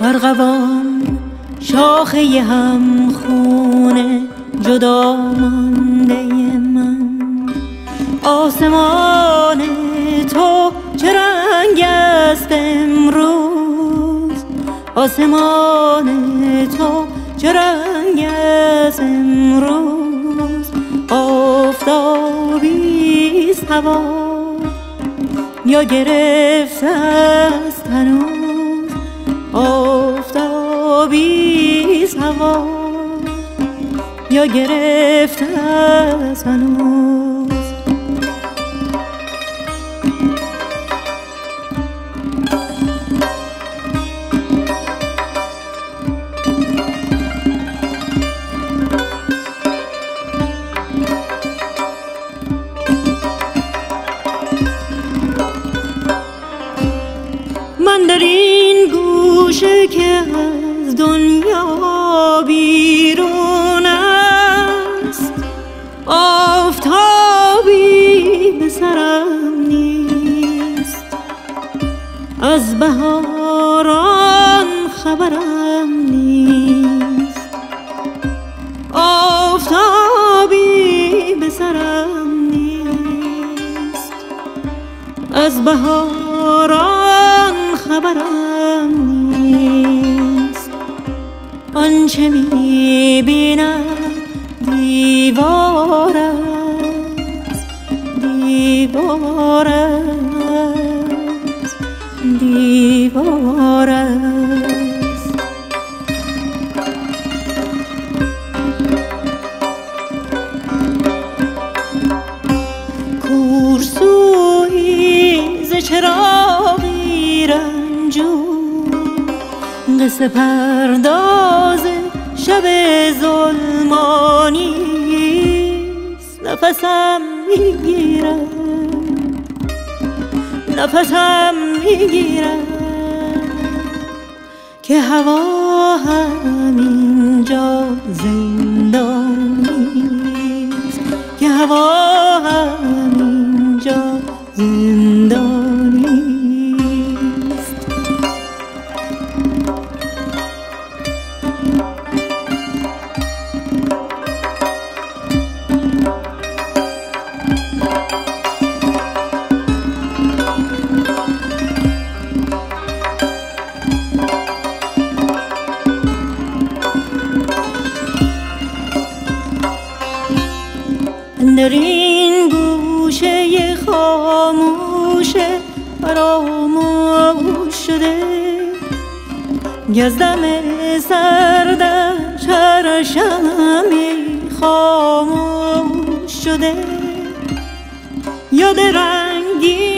ارغوان شاخه هم خونه جدا مانده من. آسمان تو چه رنگ است امروز؟ آسمان تو چه رنگ است امروز؟ آفتابی هوا یا گرفته است هنوز؟ آفتابی هوا. یا گرفته است هنوز. از دنیا بیرون است. آفتابی به سرم نیست. از بهاران خبرم نیست. آفتابی به سرم نیست. از بهاران خبرم نیست. آنچه می‌بینم دیوار است دیوار است دیوار قصه پرداز شب ظلمانی نفسم می‌گیرم. نفسم می‌گیرم. که هوا همینجا زندانی که هوا همینجا زندانی در این گوشه خاموش فراموش شده. گزدم سردش هر شمی خاموش شده. یاد رنگینی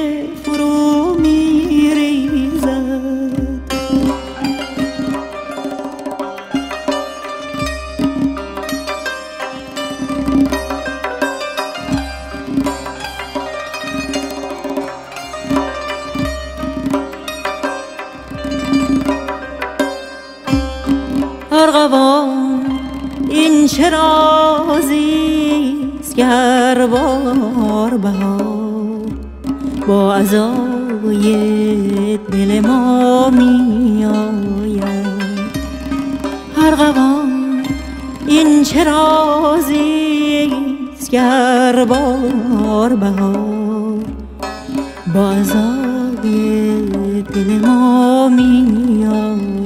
این چه رازیست که هر بار بهار با عزای دل ما می آید ارغوان این چه رازیست که هر بار بهار با عزای دل ما می آید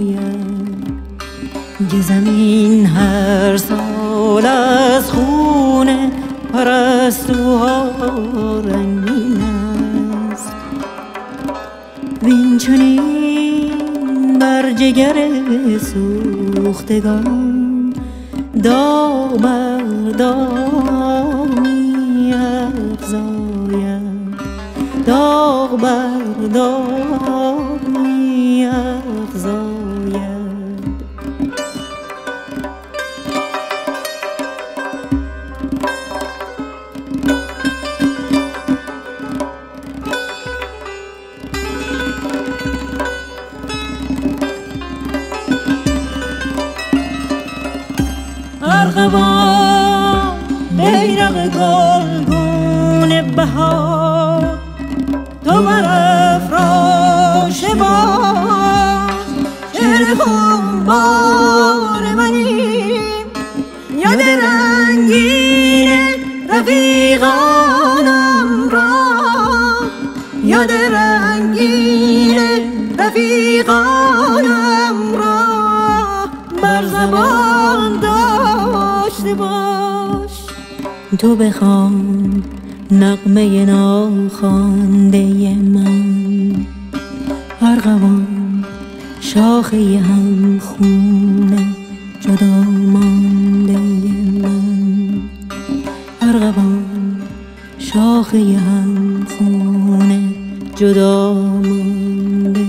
زمین هر سال از خون پرستوها رنگین است. وین چنین بر جگر سوختگان داغ بر داغ می افزاید داغ بر داغ ارغوان بیرق گلگون بهار تو بر افراش باز شعر بار منی یاد رنگین رفیقانم را یاد رنگین رفیقانم تو بخوان نقمه ناخوانده من. ارغوان شاخه هم خونه جدا مانده من. ارغوان شاخه هم خونه جدا مانده